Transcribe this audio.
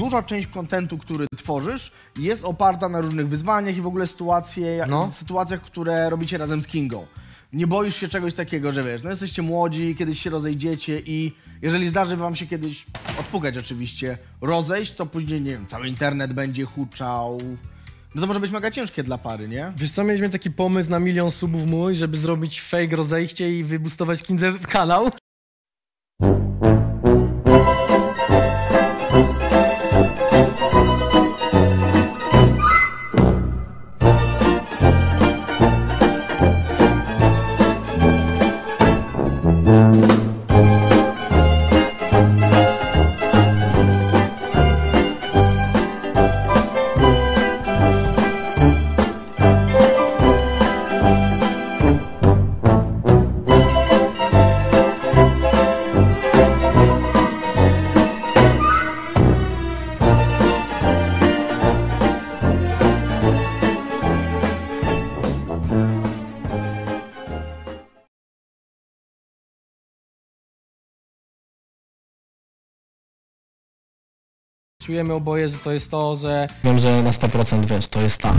duża część kontentu, który tworzysz, jest oparta na różnych wyzwaniach i w ogóle sytuacje, No. sytuacjach, które robicie razem z Kingą. Nie boisz się czegoś takiego, że wiesz, no jesteście młodzi, kiedyś się rozejdziecie i jeżeli zdarzy wam się kiedyś, odpukać oczywiście, rozejść, to później, nie wiem, cały internet będzie huczał. No to może być mega ciężkie dla pary, nie? Wiesz co, mieliśmy taki pomysł na milion subów mój, żeby zrobić fake rozejście i wybustować Kindze kanał. Czujemy oboje, że to jest to, że wiem, że na 100% wiesz, to jest ta.